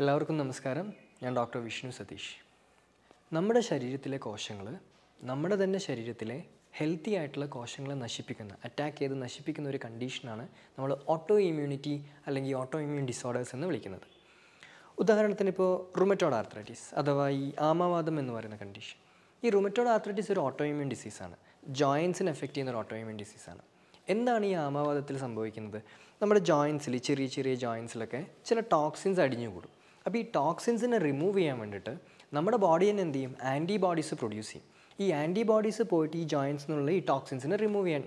എല്ലാവർക്കും നമസ്കാരം. ഞാൻ ഡോക്ടർ വിഷ്ണു സതീഷ്. നമ്മുടെ ശരീരത്തിലെ കോശങ്ങൾ നമ്മുടെ തന്നെ ശരീരത്തിലെ ഹെൽത്തി ആയിട്ടുള്ള കോശങ്ങളെ നശിപ്പിക്കുന്ന അറ്റാക്ക് ചെയ്ത് നശിപ്പിക്കുന്ന ഒരു കണ്ടീഷനാണ് നമ്മൾ ഓട്ടോ ഇമ്മ്യൂണിറ്റി അല്ലെങ്കിൽ ഓട്ടോ ഇമ്മ്യൂൺ ഡിസോർഡേഴ്സ് എന്ന് വിളിക്കുന്നത്. ഉദാഹരണത്തിന് ഇപ്പോൾ റുമറ്റോഡ് ആർത്രൈറ്റിസ് അഥവാ ഈ ആമാവാദം എന്ന് പറയുന്ന കണ്ടീഷൻ ഈ റുമറ്റോഡ് ആർത്രൈറ്റിസ് ഒരു ഓട്ടോ ഇമ്മ്യൂൺ ഡിസീസാണ് ജോയിൻസിന് എഫക്റ്റ് ചെയ്യുന്ന ഒരു ഓട്ടോ ഇമ്മ്യൂൺ ഡിസീസാണ് എന്താണ് ഈ ആമാവാദത്തിൽ സംഭവിക്കുന്നത്? നമ്മുടെ ജോയിൻസിൽ ചെറിയ ചെറിയ ജോയിൻസിലൊക്കെ ചില ടോക്സിൻസ് അടിഞ്ഞുകൂടും. അപ്പോൾ ഈ ടോക്സിൻസിനെ റിമൂവ് ചെയ്യാൻ വേണ്ടിയിട്ട് നമ്മുടെ ബോഡി തന്നെ എന്ത് ചെയ്യും? ആന്റിബോഡീസ് പ്രൊഡ്യൂസ് ചെയ്യും. ഈ ആന്റിബോഡീസ് പോയിട്ട് ഈ ജോയിൻസ് എന്നുള്ള ഈ ടോക്സിൻസിനെ റിമൂവ് ചെയ്യാൻ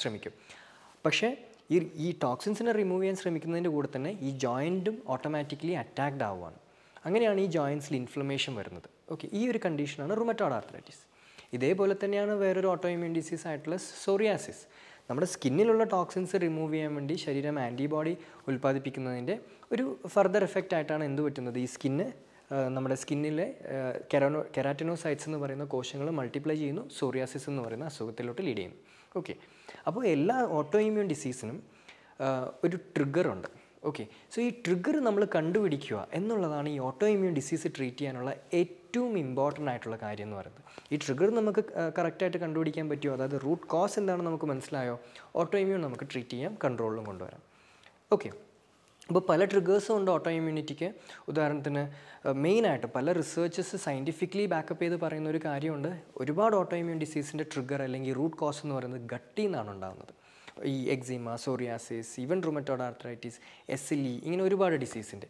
ശ്രമിക്കും. പക്ഷേ ഈ ഈ ടോക്സിൻസിനെ റിമൂവ് ചെയ്യാൻ ശ്രമിക്കുന്നതിന്റെ കൂടെ തന്നെ ഈ ജോയിന്റും ഓട്ടോമാറ്റിക്കലി അറ്റാക്ഡ് ആവുകയാണ് അങ്ങനെയാണ് ഈ ജോയിൻസിൽ ഇൻഫ്ലമേഷൻ വരുന്നത്. ഓക്കെ ഈ ഒരു കണ്ടീഷനാണ് റുമറ്റോഡ് ആർത്രൈറ്റിസ് ഇതേപോലെ തന്നെയാണ് വേറൊരു ഓട്ടോ ഇമ്യൂൺ ഡിസീസ് ആയിട്ടുള്ള സോറിയാസിസ് നമ്മുടെ സ്കിന്നിലുള്ള ടോക്സിൻസ് റിമൂവ് ചെയ്യാൻ വേണ്ടി ശരീരം ആന്റിബോഡി ഉൽപ്പാദിപ്പിക്കുന്നതിന്റെ ഒരു ഫർദർ എഫക്റ്റ് ആയിട്ടാണ് എന്ത് പറ്റുന്നത്? ഈ സ്കിന്ന് നമ്മുടെ സ്കിന്നിലെ കെറാനോ കെരാറ്റിനോസൈറ്റ്സ് എന്ന് പറയുന്ന കോശങ്ങൾ മൾട്ടിപ്ലൈ ചെയ്യുന്നു സോറിയാസിസ് എന്ന് പറയുന്ന അസുഖത്തിലോട്ട് ലീഡ് ചെയ്യുന്നു. ഓക്കെ അപ്പോൾ എല്ലാ ഓട്ടോ ഇമ്യൂൺ ഡിസീസിനും ഒരു ട്രിഗറുണ്ട് ഓക്കെ സോ ഈ ട്രിഗർ നമ്മൾ കണ്ടുപിടിക്കുക എന്നുള്ളതാണ് ഈ ഓട്ടോ ഇമ്മ്യൂൺ ഡിസീസ് ട്രീറ്റ് ചെയ്യാനുള്ള ഏറ്റവും ഇമ്പോർട്ടന്റ് ആയിട്ടുള്ള കാര്യം എന്ന് പറയുന്നത്. ഈ ട്രിഗർ നമുക്ക് കറക്റ്റായിട്ട് കണ്ടുപിടിക്കാൻ പറ്റുമോ? അതായത് റൂട്ട് കോസ് എന്താണെന്ന് നമുക്ക് മനസ്സിലായോ? ഓട്ടോ ഇമ്മ്യൂൺ നമുക്ക് ട്രീറ്റ് ചെയ്യാം കൺട്രോളിലും കൊണ്ടുവരാം. ഓക്കെ അപ്പോൾ പല ട്രിഗേഴ്സും ഉണ്ട് ഓട്ടോ ഇമ്മ്യൂണിറ്റിക്ക് ഉദാഹരണത്തിന് മെയിനായിട്ട് പല റിസേർച്ചസ് സയന്റിഫിക്കലി ബാക്കപ്പ് ചെയ്ത് പറയുന്ന ഒരു കാര്യമുണ്ട്. ഒരുപാട് ഓട്ടോ ഇമ്മ്യൂൺ ഡിസീസിന്റെ ട്രിഗർ അല്ലെങ്കിൽ റൂട്ട് കോസ് എന്ന് പറയുന്നത് ഗട്ടി നിന്നാണ് ഉണ്ടാകുന്നത് ഈ eczema psoriasis even rheumatoid arthritis S L ഇങ്ങനെ ഒരുപാട് ഡിസീസിന്റെ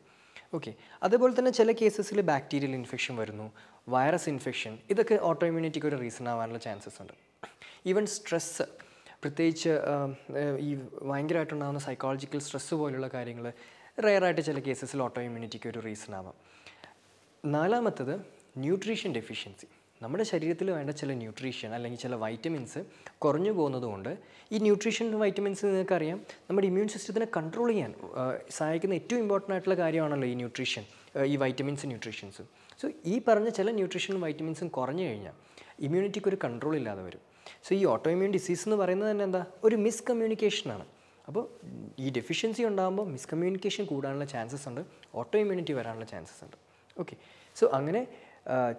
ഓക്കെ അതേപോലെ തന്നെ ചില കേസസിൽ ബാക്ടീരിയൽ ഇൻഫെക്ഷൻ വരുന്നു വൈറസ് ഇൻഫെക്ഷൻ ഇതൊക്കെ ഓട്ടോ ഇമ്മ്യൂണിറ്റിക്ക് ഒരു റീസൺ ആവാനുള്ള ചാൻസസ് ഉണ്ട്. ഈവൻ സ്ട്രെസ്സ് പ്രത്യേകിച്ച് ഈ ഭയങ്കരമായിട്ടുണ്ടാകുന്ന സൈക്കോളജിക്കൽ സ്ട്രെസ്സ് പോലുള്ള കാര്യങ്ങൾ റെയറായിട്ട് ചില കേസസിൽ ഓട്ടോ ഇമ്മ്യൂണിറ്റിക്ക് ഒരു റീസൺ ആവാം. നാലാമത്തത് ന്യൂട്രീഷൻ ഡെഫിഷ്യൻസി നമ്മുടെ ശരീരത്തിൽ വേണ്ട ചില ന്യൂട്രീഷൻ അല്ലെങ്കിൽ ചില വൈറ്റമിൻസ് കുറഞ്ഞു പോകുന്നതുകൊണ്ട് ഈ ന്യൂട്രീഷൻ വൈറ്റമിൻസ് നിങ്ങൾക്കറിയാം. നമ്മുടെ ഇമ്മ്യൂൺ സിസ്റ്റത്തിനെ കൺട്രോൾ ചെയ്യാൻ സഹായിക്കുന്ന ഏറ്റവും ഇമ്പോർട്ടന്റ് ആയിട്ടുള്ള കാര്യമാണല്ലോ ഈ ന്യൂട്രീഷൻ ഈ വൈറ്റമിൻസ് ന്യൂട്രീഷൻസ് സോ ഈ പറഞ്ഞ ചില ന്യൂട്രീഷനും വൈറ്റമിൻസും കുറഞ്ഞു കഴിഞ്ഞാൽ ഇമ്മ്യൂണിറ്റിക്ക് ഒരു കൺട്രോൾ ഇല്ലാതെ വരും. സോ ഈ ഓട്ടോ ഇമ്മ്യൂൺ ഡിസീസ് എന്ന് പറയുന്നത് തന്നെ എന്താ? ഒരു മിസ്കമ്മ്യൂണിക്കേഷനാണ് അപ്പോൾ ഈ ഡെഫിഷ്യൻസി ഉണ്ടാകുമ്പോൾ മിസ്കമ്മ്യൂണിക്കേഷൻ കൂടാനുള്ള ചാൻസസ് ഉണ്ട്. ഓട്ടോ ഇമ്മ്യൂണിറ്റി വരാനുള്ള ചാൻസസ് ഉണ്ട്. ഓക്കെ സോ അങ്ങനെ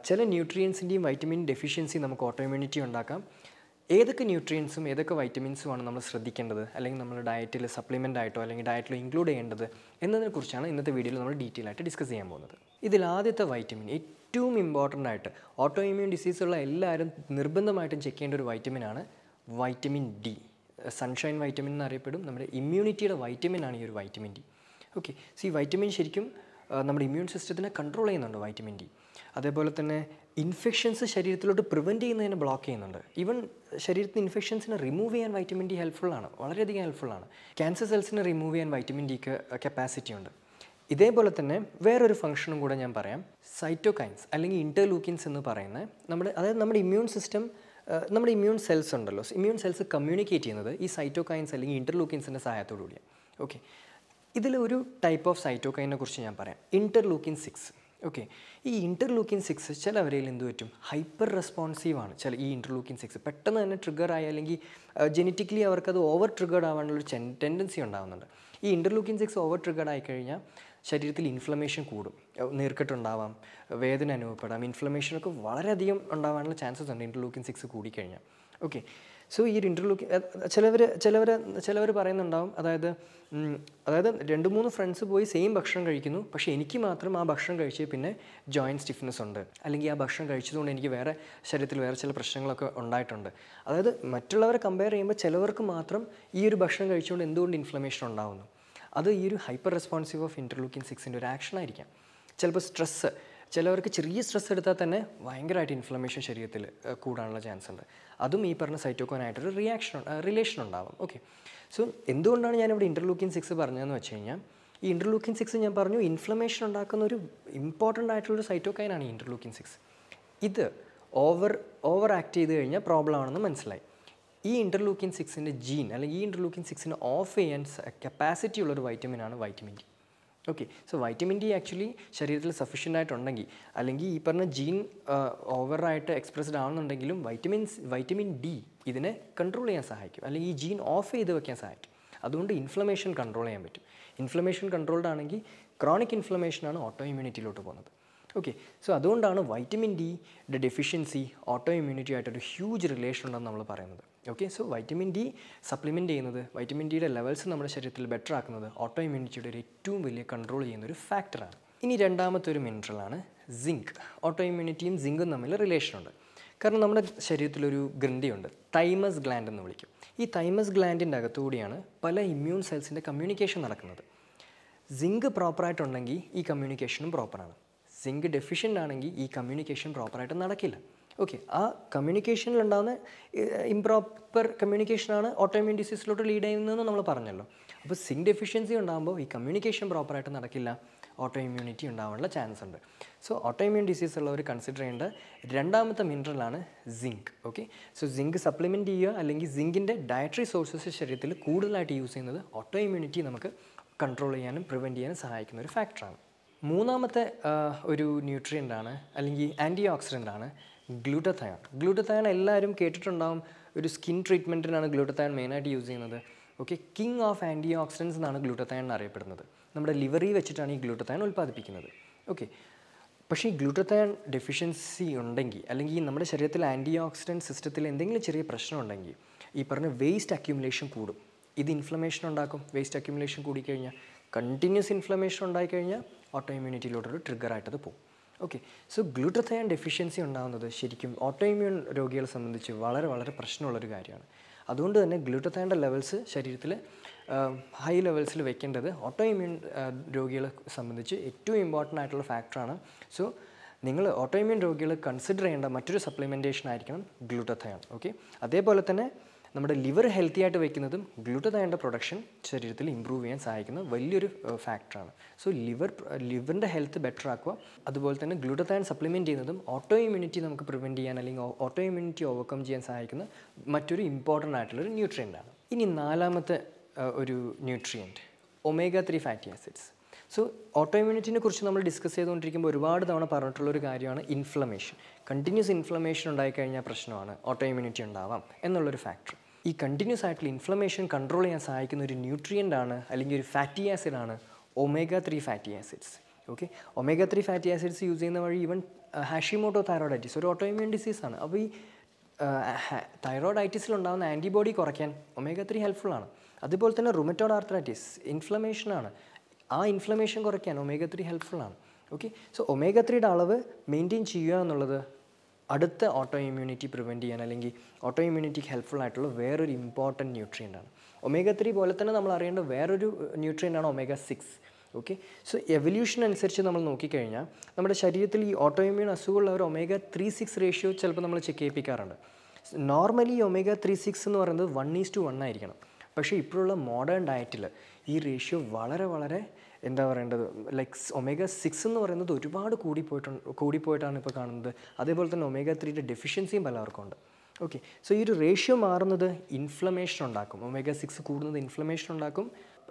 ചില ന്യൂട്രിയൻസിന്റെയും വൈറ്റമിൻ ഡെഫിഷ്യൻസി നമുക്ക് ഓട്ടോ ഇമ്മ്യൂണിറ്റി ഉണ്ടാക്കാം. ഏതൊക്കെ ന്യൂട്രിയൻസും ഏതൊക്കെ വൈറ്റമിൻസുമാണ് നമ്മൾ ശ്രദ്ധിക്കേണ്ടത്? അല്ലെങ്കിൽ നമ്മൾ ഡയറ്റിൽ സപ്ലിമെന്റ് ആയിട്ടോ അല്ലെങ്കിൽ ഡയറ്റിൽ ഇൻക്ലൂഡ് ചെയ്യേണ്ടത് എന്നതിനെക്കുറിച്ചാണ് ഇന്നത്തെ വീഡിയോയിൽ നമ്മൾ ഡീറ്റെയിൽ ആയിട്ട് ഡിസ്കസ് ചെയ്യാൻ പോകുന്നത്. ഇതിൽ ആദ്യത്തെ വൈറ്റമിൻ ഏറ്റവും ഇമ്പോർട്ടന്റ് ആയിട്ട് ഓട്ടോ ഇമ്മ്യൂൺ ഡിസീസുള്ള എല്ലാവരും നിർബന്ധമായിട്ടും ചെക്ക് ചെയ്യേണ്ട ഒരു വൈറ്റമിനാണ് വൈറ്റമിൻ ഡി സൺഷൈൻ വൈറ്റമിൻ എന്നറിയപ്പെടും. നമ്മുടെ ഇമ്മ്യൂണിറ്റിയുടെ വൈറ്റമിൻ ആണ് ഈ ഒരു വൈറ്റമിൻ ഡി ഓക്കെ സോ ഈ വൈറ്റമിൻ ശരിക്കും നമ്മുടെ ഇമ്മ്യൂൺ സിസ്റ്റത്തിനെ കൺട്രോൾ ചെയ്യുന്നുണ്ട് വൈറ്റമിൻ ഡി അതേപോലെ തന്നെ ഇൻഫെക്ഷൻസ് ശരീരത്തിലോട്ട് പ്രിവെന്റ് ചെയ്യുന്നതിനെ ബ്ലോക്ക് ചെയ്യുന്നുണ്ട്. ഈവൻ ശരീരത്തിന് ഇൻഫെക്ഷൻസിനെ റിമൂവ് ചെയ്യാൻ വൈറ്റമിൻ ഡി ഹെൽപ്ഫുള്ളാണ് വളരെയധികം ഹെൽപ്ഫുള്ളാണ് ക്യാൻസർ സെൽസിനെ റിമൂവ് ചെയ്യാൻ വൈറ്റമിൻ ഡിക്ക് കപ്പാസിറ്റി ഉണ്ട്. ഇതേപോലെ തന്നെ വേറൊരു ഫംഗ്ഷനും കൂടെ ഞാൻ പറയാം. സൈറ്റോകൈൻസ് അല്ലെങ്കിൽ ഇന്റർലൂക്കിൻസ് എന്ന് പറയുന്നത് നമ്മുടെ അതായത് നമ്മുടെ ഇമ്മ്യൂൺ സിസ്റ്റം നമ്മുടെ ഇമ്മ്യൂൺ സെൽസ് ഉണ്ടല്ലോ. ഇമ്മ്യൂൺ സെൽസ് കമ്മ്യൂണിക്കേറ്റ് ചെയ്യുന്നത് ഈ സൈറ്റോകൈൻസ് അല്ലെങ്കിൽ ഇന്റർലൂക്കിൻസിന്റെ സഹായത്തോടു കൂടിയാണ് ഓക്കെ ഇതിൽ ഒരു ടൈപ്പ് ഓഫ് സൈറ്റോകൈനെ കുറിച്ച് ഞാൻ പറയാം. ഇന്റർലൂക്കിൻ സിക്സ് ഓക്കെ ഈ ഇന്റർലൂക്കിൻ സിക്സ് ചിലവരയിൽ എന്ത് പറ്റും? ഹൈപ്പർ റെസ്പോൺസീവ് ആണ്. ചില ഈ ഇന്റർലൂക്കിൻ സിക്സ് പെട്ടെന്ന് തന്നെ ട്രിഗർ ആയി അല്ലെങ്കിൽ ജെനറ്റിക്കലി അവർക്കത് ഓവർ ട്രിഗേർഡ് ആവാനുള്ളൊരു ടെൻഡൻസി ഉണ്ടാകുന്നുണ്ട് ഈ ഇന്റർലൂക്കിൻ സിക്സ് ഓവർ ട്രിഗേർഡ് ആയിക്കഴിഞ്ഞാൽ ശരീരത്തിൽ ഇൻഫ്ലമേഷൻ കൂടും. നീർക്കെട്ടുണ്ടാവാം വേദന അനുഭവപ്പെടാം ഇൻഫ്ലമേഷനൊക്കെ വളരെയധികം ഉണ്ടാവാനുള്ള ചാൻസസ് ഉണ്ട് ഇന്റർലൂക്കിൻ സിക്സ് കൂടിക്കഴിഞ്ഞാൽ ഓക്കെ സോ ഈ ഒരു ഇന്റർലൂക്കിൻ ചിലവർ ചിലവർ ചിലവർ പറയുന്നുണ്ടാവും അതായത് അതായത് രണ്ട് മൂന്ന് ഫ്രണ്ട്സ് പോയി സെയിം ഭക്ഷണം കഴിക്കുന്നു പക്ഷേ എനിക്ക് മാത്രം ആ ഭക്ഷണം കഴിച്ച് പിന്നെ ജോയിന്റ് സ്റ്റിഫ്നെസ് ഉണ്ട്. അല്ലെങ്കിൽ ആ ഭക്ഷണം കഴിച്ചതുകൊണ്ട് എനിക്ക് വേറെ ശരീരത്തിൽ വേറെ ചില പ്രശ്നങ്ങളൊക്കെ ഉണ്ടായിട്ടുണ്ട്. അതായത് മറ്റുള്ളവരെ കമ്പയർ ചെയ്യുമ്പോൾ ചിലവർക്ക് മാത്രം ഈ ഒരു ഭക്ഷണം കഴിച്ചുകൊണ്ട് എന്തുകൊണ്ട് ഇൻഫ്ലമേഷൻ ഉണ്ടാവുന്നു? അത് ഈ ഒരു ഹൈപ്പർ റെസ്പോൺസീവ് ഓഫ് ഇന്റർലൂക്കിൻ സിക്സിന്റെ ഒരു ആക്ഷൻ ആയിരിക്കാം. ചിലപ്പോൾ സ്ട്രെസ്സ് ചിലവർക്ക് ചെറിയ സ്ട്രെസ് എടുത്താൽ തന്നെ ഭയങ്കരമായിട്ട് ഇൻഫ്ലമേഷൻ ശരീരത്തിൽ കൂടാനുള്ള ചാൻസ് ഉണ്ട്. അതും ഈ പറഞ്ഞ സൈറ്റോക്കോനായിട്ടൊരു റിയാക്ഷൻ റിലേഷൻ ഉണ്ടാവും. ഓക്കെ സോ എന്തുകൊണ്ടാണ് ഞാനിവിടെ ഇന്റർലൂക്കിൻ സിക്സ് പറഞ്ഞതെന്ന് വെച്ച് കഴിഞ്ഞാൽ ഈ ഇന്റർലൂക്കിൻ സിക്സ് ഞാൻ പറഞ്ഞു ഇൻഫ്ലമേഷൻ ഉണ്ടാക്കുന്ന ഒരു ഇമ്പോർട്ടന്റ് ആയിട്ടുള്ളൊരു സൈറ്റോക്കൈനാണ് ഈ ഇന്റർലൂക്കിൻ സിക്സ് ഇത് ഓവർ ഓവർ ആക്ട് ചെയ്ത് കഴിഞ്ഞാൽ പ്രോബ്ലം ആണെന്ന് മനസ്സിലായി. ഈ ഇന്റർലൂക്കിൻ സിക്സിന്റെ ജീൻ അല്ലെങ്കിൽ ഈ ഇന്റർലൂക്കിൻ സിക്സിനെ ഓഫ് ചെയ്യാൻ കപ്പാസിറ്റി ഉള്ളൊരു വൈറ്റമിനാണ് vitamin D okay so vitamin D actually ശരീരത്തിൽ സഫീഷ്യന്റ് ആയിട്ടുണ്ടെങ്കിൽ അല്ലെങ്കിൽ ഈ പറഞ്ഞ ജീൻ ഓവറായിട്ട് എക്സ്പ്രസ്ഡ് ആവുന്നുണ്ടെങ്കിലും വൈറ്റമിൻസ് വൈറ്റമിൻ ഡി ഇതിനെ കൺട്രോൾ ചെയ്യാൻ സഹായിക്കും. അല്ലെങ്കിൽ ഈ ജീൻ ഓഫ് ചെയ്ത് വെക്കാൻ സഹായിക്കും. അതുകൊണ്ട് ഇൻഫ്ലമേഷൻ കൺട്രോൾ ചെയ്യാൻ പറ്റും. ഇൻഫ്ലമേഷൻ കൺട്രോൾഡ് ആണെങ്കിൽ ക്രോണിക് ഇൻഫ്ലമേഷനാണ് ഓട്ടോ ഇമ്മ്യൂണിറ്റിയിലോട്ട് പോകുന്നത്. ഓക്കെ സോ അതുകൊണ്ടാണ് വൈറ്റമിൻ ഡിയുടെ ഡെഫിഷ്യൻസി ഓട്ടോ ഇമ്മ്യൂണിറ്റി ആയിട്ടൊരു ഹ്യൂജ് റിലേഷൻ ഉണ്ടെന്ന് നമ്മൾ പറയുന്നത്. Okay so vitamin D supplement ചെയ്യുന്നത് വൈറ്റമിൻ ഡിയുടെ ലെവൽസ് നമ്മുടെ ശരീരത്തിൽ ബെറ്റർ ആക്കുന്നത് ഓട്ടോ ഇമ്മ്യൂണിറ്റിയുടെ ഒരു ഏറ്റവും വലിയ കൺട്രോൾ ചെയ്യുന്ന ഒരു ഫാക്ടറാണ് ഇനി രണ്ടാമത്തെ ഒരു മിനറലാണ് സിങ്ക് ഓട്ടോ ഇമ്മ്യൂണിറ്റിയും സിങ്കും തമ്മിൽ റിലേഷനുണ്ട് കാരണം നമ്മുടെ ശരീരത്തിലൊരു ഗ്രന്ഥിയുണ്ട് തൈമസ് ഗ്ലാൻഡ് എന്ന് വിളിക്കും. ഈ തൈമസ് ഗ്ലാൻഡിന്റെ അകത്തുകൂടിയാണ് പല ഇമ്മ്യൂൺ സെൽസിന്റെ കമ്മ്യൂണിക്കേഷൻ നടക്കുന്നത്. സിങ്ക് പ്രോപ്പറായിട്ടുണ്ടെങ്കിൽ ഈ കമ്മ്യൂണിക്കേഷനും പ്രോപ്പറാണ് സിങ്ക് ഡെഫിഷ്യന്റ് ആണെങ്കിൽ ഈ കമ്മ്യൂണിക്കേഷൻ പ്രോപ്പറായിട്ട് നടക്കില്ല. ഓക്കെ ആ കമ്മ്യൂണിക്കേഷനിലുണ്ടാകുന്ന ഇംപ്രോപ്പർ കമ്മ്യൂണിക്കേഷനാണ് ഓട്ടോമ്യൂൺ ഡിസീസിലോട്ട് ലീഡ് ചെയ്യുന്നതെന്ന് നമ്മൾ പറഞ്ഞല്ലോ. അപ്പോൾ സിങ്ക് ഡെഫിഷ്യൻസി ഉണ്ടാകുമ്പോൾ ഈ കമ്മ്യൂണിക്കേഷൻ പ്രോപ്പറായിട്ട് നടക്കില്ല. ഓട്ടോ ഇമ്മ്യൂണിറ്റി ഉണ്ടാവാനുള്ള ചാൻസ് ഉണ്ട്. സോ ഓട്ടോ ഇമ്മ്യൂൺ ഡിസീസ് ഉള്ളവർ കൺസിഡർ ചെയ്യേണ്ട രണ്ടാമത്തെ മിനറലാണ് zinc okay so zinc supplement ചെയ്യുക അല്ലെങ്കിൽ സിങ്കിന്റെ ഡയറ്ററി സോഴ്സസ് ശരീരത്തിൽ കൂടുതലായിട്ട് യൂസ് ചെയ്യുന്നത് ഓട്ടോ ഇമ്മ്യൂണിറ്റി നമുക്ക് കൺട്രോൾ ചെയ്യാനും പ്രിവെന്റ് ചെയ്യാനും സഹായിക്കുന്ന ഒരു ഫാക്ടറാണ് മൂന്നാമത്തെ ഒരു ന്യൂട്രിയന്റാണ് അല്ലെങ്കിൽ ആന്റി ഓക്സിഡന്റ് ആണ് ഗ്ലൂട്ടത്തയോൺ ഗ്ലൂട്ടത്തയോൺ എല്ലാവരും കേട്ടിട്ടുണ്ടാവും. ഒരു സ്കിൻ ട്രീറ്റ്മെന്റിനാണ് ഗ്ലൂട്ടത്തയോൺ മെയിനായിട്ട് യൂസ് ചെയ്യുന്നത്. Okay king of antioxidants എന്നാണ് ഗ്ലൂട്ടത്തയോൺ അറിയപ്പെടുന്നത് നമ്മുടെ ലിവറി വെച്ചിട്ടാണ് ഈ ഗ്ലൂട്ടത്തയോൺ ഉൽപ്പാദിപ്പിക്കുന്നത്. ഓക്കെ പക്ഷേ ഈ ഗ്ലൂട്ടത്തയോൺ ഡെഫിഷ്യൻസി ഉണ്ടെങ്കിൽ അല്ലെങ്കിൽ നമ്മുടെ ശരീരത്തിൽ ആന്റി ഓക്സിഡന്റ് സിസ്റ്റത്തിൽ എന്തെങ്കിലും ചെറിയ പ്രശ്നം ഉണ്ടെങ്കിൽ ഈ പറഞ്ഞ വേസ്റ്റ് അക്യുമുലേഷൻ കൂടും. ഇത് ഇൻഫ്ലമേഷൻ ഉണ്ടാക്കും. വേസ്റ്റ് അക്യുമുലേഷൻ കൂടിക്കഴിഞ്ഞാൽ കണ്ടിന്യൂസ് ഇൻഫ്ലമേഷൻ ഉണ്ടായിക്കഴിഞ്ഞാൽ ഓട്ടോ ഇമ്മ്യൂണിറ്റിയിലോട്ടൊരു ട്രിഗറായിട്ടത് പോകും. ഓക്കെ സോ ഗ്ലൂട്ടത്തയാൻ ഡെഫിഷ്യൻസി ഉണ്ടാകുന്നത് ശരിക്കും ഓട്ടോ ഇമ്മ്യൂൺ രോഗികളെ സംബന്ധിച്ച് വളരെ വളരെ പ്രശ്നമുള്ളൊരു കാര്യമാണ്. അതുകൊണ്ട് തന്നെ ഗ്ലൂട്ടത്തയാന്റെ ലെവൽസ് ശരീരത്തിൽ ഹൈ ലെവൽസിൽ വെക്കേണ്ടത് ഓട്ടോ ഇമ്മ്യൂൺ രോഗികളെ സംബന്ധിച്ച് ഏറ്റവും ഇമ്പോർട്ടന്റ് ആയിട്ടുള്ള ഫാക്ടറാണ് സോ നിങ്ങൾ ഓട്ടോ ഇമ്മ്യൂൺ രോഗികൾ കൺസിഡർ ചെയ്യേണ്ട മറ്റൊരു സപ്ലിമെന്റേഷൻ ആയിരിക്കണം ഗ്ലൂട്ടത്തയാൻ ഓക്കെ അതേപോലെ തന്നെ നമ്മുടെ ലിവർ ഹെൽത്തി ആയിട്ട് വയ്ക്കുന്നതും ഗ്ലൂട്ടതയന്റെ പ്രൊഡക്ഷൻ ശരീരത്തിൽ ഇമ്പ്രൂവ് ചെയ്യാൻ സഹായിക്കുന്ന വലിയൊരു ഫാക്ടറാണ്. സോ ലിവർ ലിവറിന്റെ ഹെൽത്ത് ബെറ്റർ ആക്കുക. അതുപോലെ തന്നെ ഗ്ലൂട്ടതയൻ സപ്ലിമെന്റ് ചെയ്യുന്നതും ഓട്ടോ ഇമ്മ്യൂണിറ്റി നമുക്ക് പ്രിവെന്റ് ചെയ്യാൻ അല്ലെങ്കിൽ ഓട്ടോ ഇമ്മ്യൂണിറ്റി ഓവർകം ചെയ്യാൻ സഹായിക്കുന്ന മറ്റൊരു ഇമ്പോർട്ടന്റ് ആയിട്ടുള്ളൊരു ന്യൂട്രിയന്റാണ്. ഇനി നാലാമത്തെ ഒരു nutrient omega three fatty acids. So auto ഇമ്മ്യൂണിറ്റിനെ കുറിച്ച് നമ്മൾ ഡിസ്കസ് ചെയ്തുകൊണ്ടിരിക്കുമ്പോൾ ഒരുപാട് തവണ പറഞ്ഞിട്ടുള്ള ഒരു കാര്യമാണ് ഇൻഫ്ലമേഷൻ കണ്ടിന്യൂസ് ഇൻഫ്ലമേഷൻ ഉണ്ടായിക്കഴിഞ്ഞാൽ പ്രശ്നമാണ്. ഓട്ടോ ഇമ്മ്യൂണിറ്റി ഉണ്ടാവാം എന്നുള്ളൊരു ഫാക്ടർ ഈ കണ്ടിന്യൂസ് ആയിട്ടുള്ള ഇൻഫ്ലമേഷൻ കൺട്രോൾ ചെയ്യാൻ സഹായിക്കുന്ന ഒരു ന്യൂട്രിയന്റ് ആണ് അല്ലെങ്കിൽ ഒരു fatty ആസിഡാണ് omega three fatty acids okay omega three fatty acids use ചെയ്യുന്ന വഴി ഈവൻ ഹാഷിമോട്ടോ തൈറോയിഡൈറ്റിസ് ഒരു ഓട്ടോ ഇമ്മ്യൂൺ ഡിസീസാണ് അപ്പോൾ ഈ തൈറോയിഡൈറ്റിസിലുണ്ടാകുന്ന ആന്റിബോഡി കുറയ്ക്കാൻ ഒമേഗ ത്രീ ഹെൽപ്ഫുൾ ആണ്. അതുപോലെ തന്നെ റുമറ്റോഡ് ആർത്രൈറ്റിസ് ഇൻഫ്ലമേഷൻ ആണ്. ആ ഇൻഫ്ലമേഷൻ കുറയ്ക്കാൻ ഒമേഗ ത്രീ ഹെൽപ്ഫുൾ ആണ്. ഓക്കെ സോ ഒമേഗ ത്രീയുടെ അളവ് മെയിന്റെയിൻ ചെയ്യുക എന്നുള്ളത് അടുത്ത ഓട്ടോ ഇമ്മ്യൂണിറ്റി പ്രിവെന്റ് ചെയ്യാൻ അല്ലെങ്കിൽ ഓട്ടോ ഇമ്മ്യൂണിറ്റിക്ക് ഹെൽപ്ഫുൾ ആയിട്ടുള്ള വേറൊരു ഇമ്പോർട്ടന്റ് ആണ്. ഒമേഗ ത്രീ പോലെ തന്നെ നമ്മൾ അറിയേണ്ട വേറൊരു ന്യൂട്രിയന്റ് ആണ് omega six okay so evolution അനുസരിച്ച് നമ്മൾ നോക്കിക്കഴിഞ്ഞാൽ നമ്മുടെ ശരീരത്തിൽ ഈ ഓട്ടോ ഇമ്മ്യൂൺ അസുഖമുള്ളവർ ഒമേഗ ത്രീ സിക്സ് റേഷ്യോ ചിലപ്പോൾ നമ്മൾ ചെക്ക് ചെയ്യിപ്പിക്കാറുണ്ട്. നോർമലി ഒമേഗ ത്രീ സിക്സ് എന്ന് പറയുന്നത് വൺ ഈസ് ടു വൺ ആയിരിക്കണം. പക്ഷേ ഇപ്പോഴുള്ള മോഡേൺ ഡയറ്റിൽ ഈ റേഷ്യോ വളരെ വളരെ എന്താ പറയേണ്ടത് ലൈക്ക് ഒമേഗ സിക്സ് എന്ന് പറയുന്നത് ഒരുപാട് കൂടിപ്പോയിട്ടുണ്ട് കൂടിപ്പോയിട്ടാണ് ഇപ്പോൾ കാണുന്നത്. അതേപോലെ തന്നെ ഒമേഗ ത്രീയുടെ ഡെഫിഷ്യൻസിയും പലർക്കും ഉണ്ട്. ഓക്കെ സോ ഈ ഒരു റേഷ്യോ മാറുന്നത് ഇൻഫ്ലമേഷൻ ഉണ്ടാക്കും. ഒമേഗ സിക്സ് കൂടുന്നത് ഇൻഫ്ലമേഷൻ ഉണ്ടാക്കും.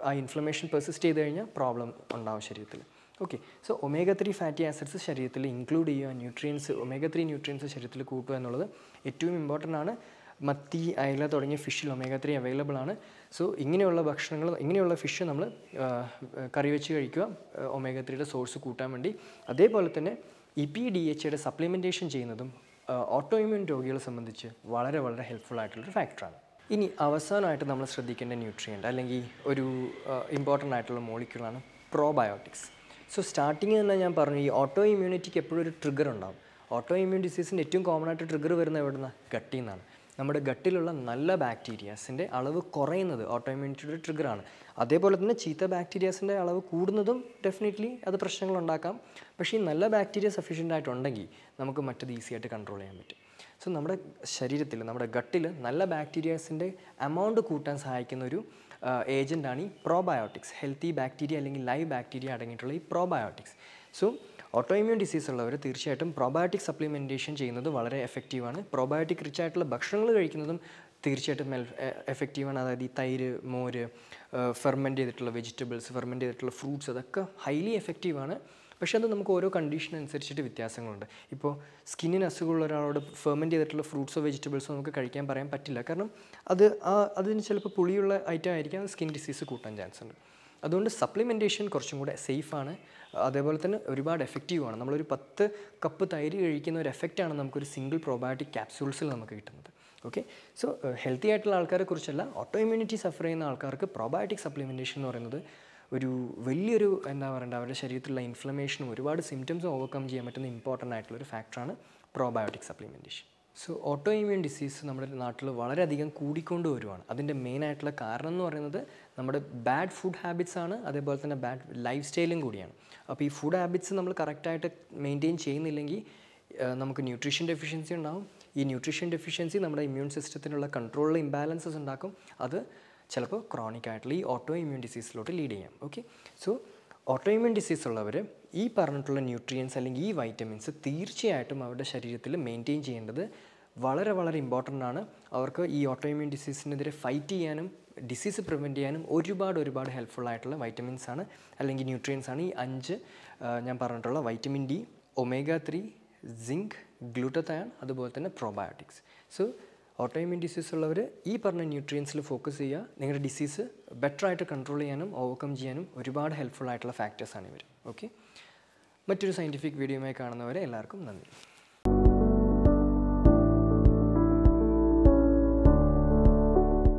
ആ ഇൻഫ്ലമേഷൻ പെർസിസ്റ്റ് ചെയ്ത് കഴിഞ്ഞാൽ പ്രോബ്ലം ഉണ്ടാവും ശരീരത്തിൽ. Okay so omega three fatty acids ശരീരത്തിൽ ഇൻക്ലൂഡ് ചെയ്യുക ന്യൂട്രിയൻസ് ഒമേഗ ത്രീ ന്യൂട്രിയൻസ് ശരീരത്തിൽ കൂട്ടുക എന്നുള്ളത് ഏറ്റവും ഇമ്പോർട്ടന്റ് ആണ്. മത്തി അയല തുടങ്ങിയ ഫിഷിൽ ഒമേഗ ത്രീ അവൈലബിൾ ആണ്. സോ ഇങ്ങനെയുള്ള ഭക്ഷണങ്ങൾ ഇങ്ങനെയുള്ള ഫിഷ് നമ്മൾ കറി വെച്ച് കഴിക്കുക ഒമേഗ ത്രീയുടെ സോഴ്സ് കൂട്ടാൻ വേണ്ടി. അതേപോലെ തന്നെ E P D H supplementation ചെയ്യുന്നതും ഓട്ടോ ഇമ്യൂൺ രോഗികളെ സംബന്ധിച്ച് വളരെ വളരെ ഹെൽപ്ഫുൾ ആയിട്ടുള്ളൊരു ഫാക്ടറാണ് ഇനി അവസാനമായിട്ട് നമ്മൾ ശ്രദ്ധിക്കേണ്ട ന്യൂട്രിയന്റ് അല്ലെങ്കിൽ ഒരു ഇമ്പോർട്ടന്റ് ആയിട്ടുള്ള മോളിക്യൂളാണ് പ്രോബയോട്ടിക്സ് സോ സ്റ്റാർട്ടിങ് തന്നെ ഞാൻ പറഞ്ഞു ഈ ഓട്ടോ ഇമ്മ്യൂണിറ്റിക്ക് എപ്പോഴും ഒരു ട്രിഗർ ഉണ്ടാകും ഓട്ടോ ഇമ്മ്യൂൺ ഡിസീസിന്റെ ഏറ്റവും കോമൺ ആയിട്ട് ട്രിഗർ വരുന്നത് എവിടെ നിന്നാണ് ഗട്ടിൽ നിന്നാണ് നമ്മുടെ ഗട്ടിലുള്ള നല്ല ബാക്ടീരിയാസിന്റെ അളവ് കുറയുന്നത് ഓട്ടോ ഇമ്മ്യൂണിറ്റിയുടെ ട്രിഗറാണ് അതേപോലെ തന്നെ ചീത്ത ബാക്ടീരിയാസിന്റെ അളവ് കൂടുന്നതും ഡെഫിനറ്റ്ലി അത് പ്രശ്നങ്ങൾ ഉണ്ടാക്കാം. പക്ഷേ ഈ നല്ല ബാക്ടീരിയ സഫീഷ്യന്റ് ആയിട്ടുണ്ടെങ്കിൽ നമുക്ക് മറ്റത് ഈസി ആയിട്ട് കൺട്രോൾ ചെയ്യാൻ പറ്റും. സോ നമ്മുടെ ശരീരത്തിൽ നമ്മുടെ ഗട്ടിൽ നല്ല ബാക്ടീരിയാസിന്റെ എമൗണ്ട് കൂട്ടാൻ സഹായിക്കുന്ന ഒരു ഏജന്റാണ് ഈ പ്രോബയോട്ടിക്സ് ഹെൽത്തി ബാക്ടീരിയ അല്ലെങ്കിൽ ലൈവ് ബാക്ടീരിയ അടങ്ങിയിട്ടുള്ള ഈ probiotics so auto immune disease ഉള്ളവർ തീർച്ചയായിട്ടും പ്രോബയോട്ടിക് സപ്ലിമെന്റേഷൻ ചെയ്യുന്നത് വളരെ എഫക്റ്റീവാണ് പ്രോബയോട്ടിക് റിച്ച് ആയിട്ടുള്ള ഭക്ഷണങ്ങൾ കഴിക്കുന്നതും തീർച്ചയായിട്ടും എഫക്റ്റീവാണ് അതായത് ഈ തൈര് മോര് ഫെർമെന്റ് ചെയ്തിട്ടുള്ള വെജിറ്റബിൾസ് ഫെർമെന്റ് ചെയ്തിട്ടുള്ള ഫ്രൂട്ട്സ് അതൊക്കെ ഹൈലി എഫക്റ്റീവാണ് പക്ഷേ അത് നമുക്ക് ഓരോ കണ്ടീഷൻ അനുസരിച്ചിട്ട് വ്യത്യാസങ്ങളുണ്ട്. ഇപ്പോൾ സ്കിന്നിന് അസുഖമുള്ള ഒരാളോട് ഫെർമെന്റ് ചെയ്തിട്ടുള്ള ഫ്രൂട്ട്സോ വെജിറ്റബിൾസോ നമുക്ക് കഴിക്കാൻ പറയാൻ പറ്റില്ല. കാരണം അത് അതിന് ചിലപ്പോൾ പുളിയുള്ള ഐറ്റം ആയിരിക്കാം സ്കിൻ ഡിസീസ് കൂട്ടാൻ ചാൻസ് ഉണ്ട്. അതുകൊണ്ട് സപ്ലിമെന്റേഷൻ കുറച്ചും കൂടെ സേഫാണ് അതേപോലെ തന്നെ ഒരുപാട് എഫക്റ്റീവാണ് നമ്മളൊരു പത്ത് കപ്പ് തൈര് കഴിക്കുന്ന ഒരു എഫക്റ്റാണ് നമുക്കൊരു സിംഗിൾ പ്രോബയോട്ടിക് ക്യാപ്സ്യൂൾസിൽ നമുക്ക് കിട്ടുന്നത്. ഓക്കെ സോ ഹെൽത്തി ആയിട്ടുള്ള ആൾക്കാരെ കുറിച്ചല്ല ഓട്ടോ ഇമ്മ്യൂണിറ്റി സഫർ ചെയ്യുന്ന ആൾക്കാർക്ക് പ്രോബയോട്ടിക് സപ്ലിമെന്റേഷൻ എന്ന് പറയുന്നത് ഒരു വലിയൊരു എന്താ പറയേണ്ട അവരുടെ ശരീരത്തിലുള്ള ഇൻഫ്ലമേഷനും ഒരുപാട് സിംറ്റംസും ഓവർകം ചെയ്യാൻ പറ്റുന്ന ഇമ്പോർട്ടന്റ് ആയിട്ടുള്ള ഒരു ഫാക്ടറാണ് probiotic supplementation so auto immune disease നമ്മുടെ നാട്ടിൽ വളരെയധികം കൂടിക്കൊണ്ട് വരുവാണ്. അതിന്റെ മെയിനായിട്ടുള്ള കാരണം എന്ന് പറയുന്നത് നമ്മുടെ ബാഡ് ഫുഡ് ഹാബിറ്റ്സ് ആണ് അതേപോലെ തന്നെ ബാഡ് ലൈഫ് സ്റ്റൈലും കൂടിയാണ്. അപ്പോൾ ഈ ഫുഡ് ഹാബിറ്റ്സ് നമ്മൾ കറക്റ്റായിട്ട് മെയിന്റെയിൻ ചെയ്യുന്നില്ലെങ്കിൽ നമുക്ക് ന്യൂട്രീഷൻ ഡെഫിഷ്യൻസി ഉണ്ടാകും ഈ ന്യൂട്രീഷൻ ഡെഫിഷ്യൻസി നമ്മുടെ ഇമ്മ്യൂൺ സിസ്റ്റത്തിനുള്ള കൺട്രോളിൽ ഇംബാലൻസസ് ഉണ്ടാക്കും. അത് ചിലപ്പോൾ ക്രോണിക് ആയിട്ടുള്ള ഈ ഓട്ടോ ഇമ്മ്യൂൺ ഡിസീസിലോട്ട് ലീഡ് ചെയ്യാം. Okay so auto immune disease ഉള്ളവർ ഈ പറഞ്ഞിട്ടുള്ള ന്യൂട്രിയൻസ് അല്ലെങ്കിൽ ഈ വൈറ്റമിൻസ് തീർച്ചയായിട്ടും അവരുടെ ശരീരത്തിൽ മെയിന്റെയിൻ ചെയ്യേണ്ടത് വളരെ വളരെ ഇമ്പോർട്ടന്റ് ആണ്. അവർക്ക് ഈ ഓട്ടോയിമ്യൂൺ ഡിസീസിനെതിരെ ഫൈറ്റ് ചെയ്യാനും ഡിസീസ് പ്രിവെന്റ് ചെയ്യാനും ഒരുപാട് ഒരുപാട് ഹെൽപ്ഫുൾ ആയിട്ടുള്ള വൈറ്റമിൻസ് ആണ്. അല്ലെങ്കിൽ ന്യൂട്രിയൻസ് ആണ്. ഈ അഞ്ച് ഞാൻ പറഞ്ഞിട്ടുള്ള vitamin D omega three zinc glutathione അതുപോലെ തന്നെ പ്രോബയോട്ടിക്സ് സോ ഓട്ടോയിമ്യൂൺ ഡിസീസ് ഉള്ളവർ ഈ പറഞ്ഞ ന്യൂട്രിയൻസിൽ ഫോക്കസ് ചെയ്യുക. നിങ്ങളുടെ ഡിസീസ് ബെറ്റർ ആയിട്ട് കൺട്രോൾ ചെയ്യാനും ഓവർകം ചെയ്യാനും ഒരുപാട് ഹെൽപ്ഫുൾ ആയിട്ടുള്ള ഫാക്ടേഴ്സാണ് ഇവർ ഓക്കെ മറ്റൊരു സയന്റിഫിക് വീഡിയോയുമായി കാണുന്നവരെ എല്ലാവർക്കും നന്ദി.